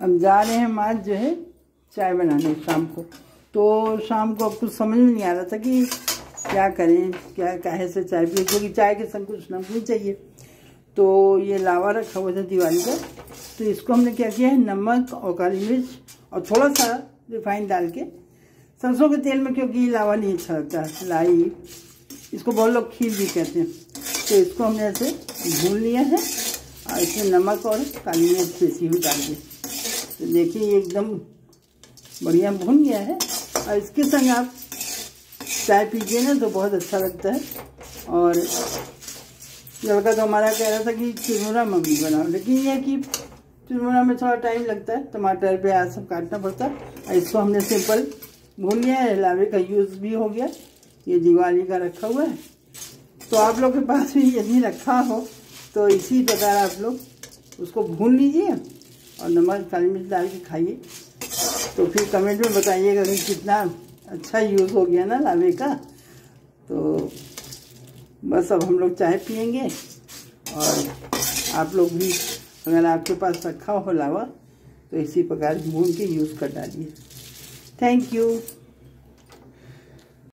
हम जा रहे हैं हम आज जो है चाय बनाने शाम को। तो शाम को अब कुछ समझ में नहीं आ रहा था कि क्या करें, क्या काहे से चाय पिए, क्योंकि चाय के संग कुछ नमकीन चाहिए। तो ये लावा रखा हुआ था दिवाली का। तो इसको हमने क्या किया है, नमक और काली मिर्च और थोड़ा सा रिफाइन डाल के सरसों के तेल में, क्योंकि लावा नहीं अच्छा लगता, लाई। इसको बहुत लोग खीर भी कहते हैं। तो इसको हमने ऐसे भून लिया है और इसमें नमक और काली मिर्च पेशी हुई डाल दी। तो देखिए एकदम बढ़िया भून गया है। और इसके संग आप चाय पीजिए ना तो बहुत अच्छा लगता है। और लड़का तो हमारा कह रहा था कि चिरमुरा मम्मी बनाओ। लेकिन यह कि चिरमुरा में थोड़ा टाइम लगता है, टमाटर, प्याज सब काटना पड़ता है। और इसको हमने सिंपल भून लिया है, लावे का यूज़ भी हो गया। ये दिवाली का रखा हुआ है। तो आप लोग के पास भी यदि रखा हो तो इसी प्रकार आप लोग उसको भून लीजिए। और नमक काली मिर्च डाल के खाइए। तो फिर कमेंट में बताइएगा कि कितना अच्छा यूज़ हो गया ना लावे का। तो बस अब हम लोग चाय पियेंगे और आप लोग भी अगर आपके पास रखा हो लावा तो इसी प्रकार भून के यूज़ कर डालिए। Thank you